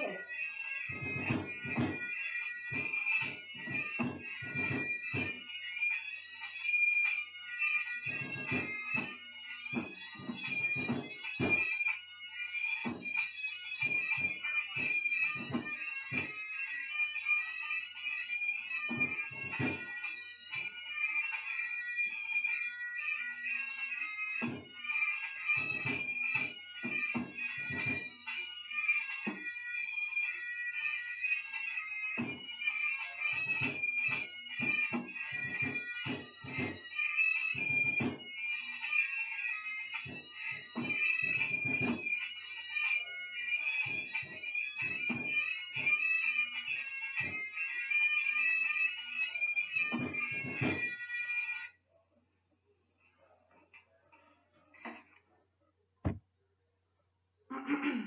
kiss Thank you.